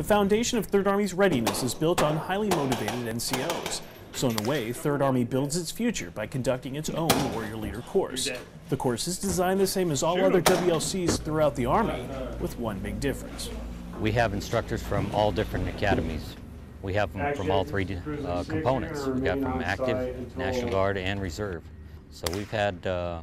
The foundation of 3rd Army's readiness is built on highly motivated NCOs. So in a way, 3rd Army builds its future by conducting its own Warrior Leader course. The course is designed the same as all other WLCs throughout the Army, with one big difference. We have instructors from all different academies. We have them from all three uh, components. We've got from active, National Guard, and reserve. So we've had uh,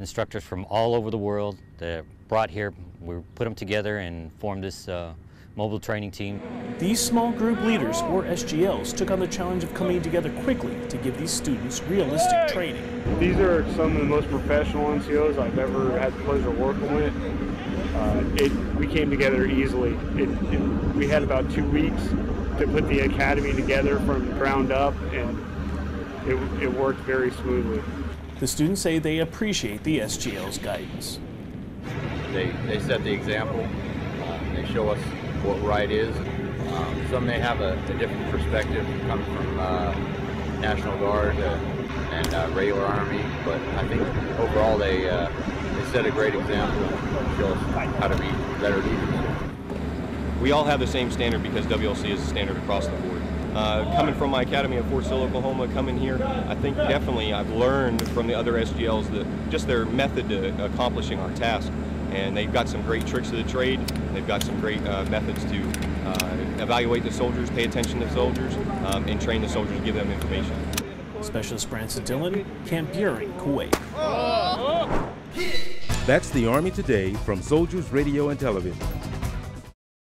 instructors from all over the world that brought here. We put them together and formed this uh, mobile training team. These small group leaders, or SGLs, took on the challenge of coming together quickly to give these students realistic training. These are some of the most professional NCOs I've ever had the pleasure of working with. Uh, it, we came together easily. It, it, we had about two weeks to put the academy together from ground up, and it, it worked very smoothly. The students say they appreciate the SGL's guidance. They, they set the example. Uh, they show us what right is. Um, some may have a, a, different perspective coming from uh, National Guard uh, and uh, regular Army, but I think overall they, uh, they set a great example and show us how to be better leaders. We all have the same standard because WLC is a standard across the board. Uh, coming from my academy at Fort Sill, Oklahoma, coming here, I think definitely I've learned from the other SGLs that just their method to accomplishing our task and they've got some great tricks of the trade. They've got some great uh, methods to uh, evaluate the soldiers, pay attention to the soldiers, um, and train the soldiers to give them information. Specialist Bransen Dillon, Camp Buehring, Kuwait. That's the Army Today from Soldiers Radio and Television.